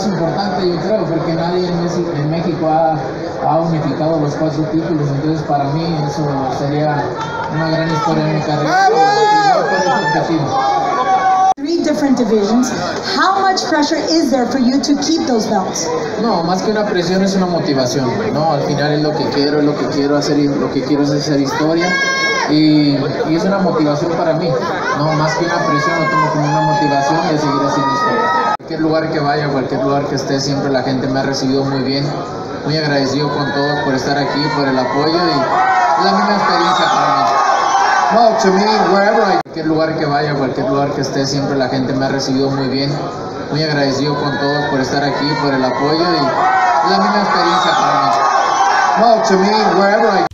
más importante, yo creo, porque nadie en México ha, ha unificado los cuatro títulos, entonces para mí eso sería una gran historia en mi carrera. Three different divisions. How much pressure is there for you to keep those belts? No, más que una presión es una motivación. No, al final es lo que quiero, es lo que quiero hacer, lo que quiero es hacer historia. Y, y es una motivación para mí. No, más que una presión, lo tomo como una motivación de seguir haciendo historia. Lugar que vaya, cualquier lugar que esté, siempre la gente me ha recibido muy bien, muy agradecido con todos por estar aquí, por el apoyo y la misma experiencia para mí. No, to me, wherever I, cualquier lugar que vaya, cualquier lugar que esté, siempre la gente me ha recibido muy bien, muy agradecido con todos por estar aquí, por el apoyo y la misma experiencia para mí. No, to me, wherever I